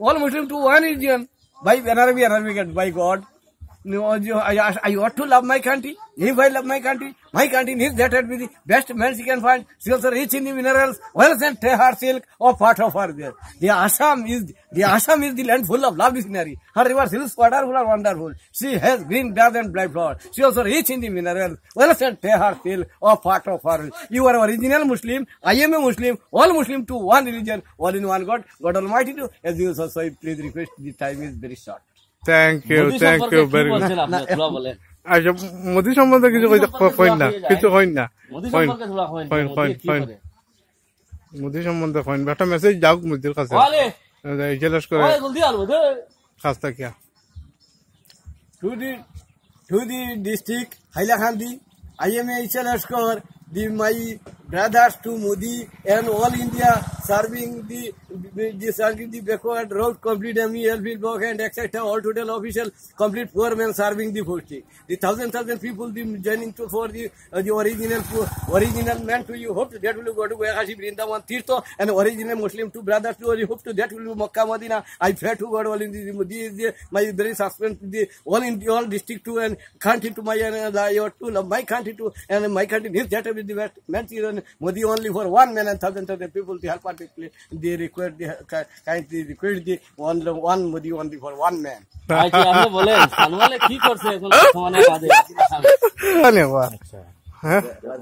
All Muslim to one region by NRB, NRB, by God. I, I ought to love my country. If I love my country, my country needs that would be the best man she can find. She also rich in the minerals, well sent tehar silk or part of her there. The Assam is the Assam is the land full of lovely scenery. Her rivers hills wonderful are wonderful. She has green grass and bright flower. She also rich in the minerals, well sent tehar silk or part of her. You are original Muslim. I am a Muslim. All Muslim to one religion, all in one God. God Almighty to. As you so also please request. The time is very short. Thank you thank you very much আচ্ছা মোদি সম্বন্ধে কিছু কই- coin না কিছু কইন না। কইন। কইন কইন কইন। মোদি সম্বন্ধে কইন একটা মেসেজ যাও মোদির কাছে। জেলাস করে কাজ থাকিয়া to the to the district Hailakandi, I am a Lashkar, the my brothers to Modi and all India serving the the serving the backward road complete MEL field block and etc. All total official complete poor men serving the forty. The thousand thousand people the joining to for the uh, the original original man to you hope that will go to Vaikashi Vrindavan Tirtha and original Muslim two brothers to you hope to that will be Makkah Madina. I pray to God all in the Modi is the my very suspense the all in the all district to and country to my uh, your to my country to and my country needs that will be the best man and Modi only for one man and thousand thousand people to help our people they require the uh, kindly request the one one Modi only for one man. বলেন সানওয়ালে কি করছে এখন বর্তমানে কাজে ধন্যবাদ হ্যাঁ